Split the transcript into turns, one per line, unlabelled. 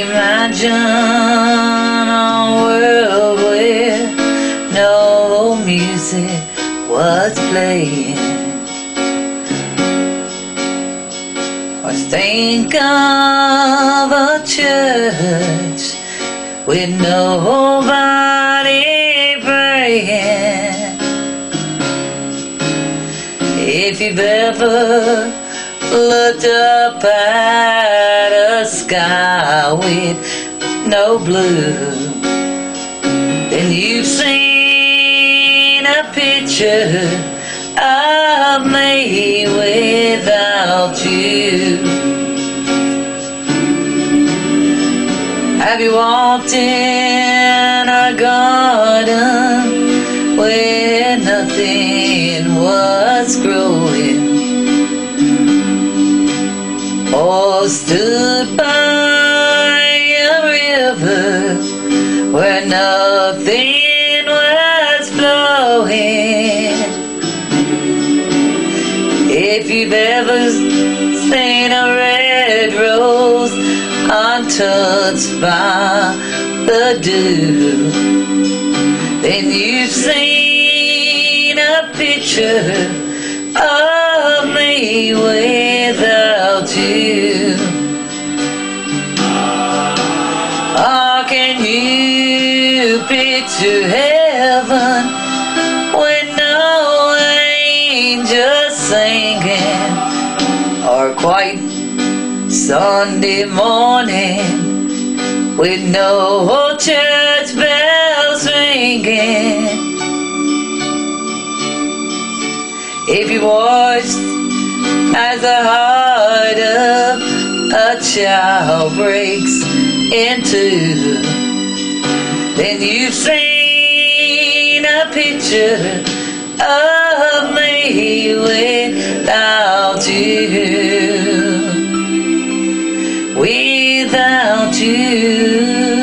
imagine a world where no music was playing. Or think of a church with nobody praying. If you've ever looked up at a sky with no blue, then you've seen a picture of me without you. Have you walked in a garden with nothing by a river where nothing was flowing? If you've ever seen a red rose untouched by the dew, then you've seen a picture of me without you. Can you picture heaven when no angels singing or quite Sunday morning with no church bells ringing? If you watched as the heart of a child breaks into, then you've seen a picture of me without you. Without you.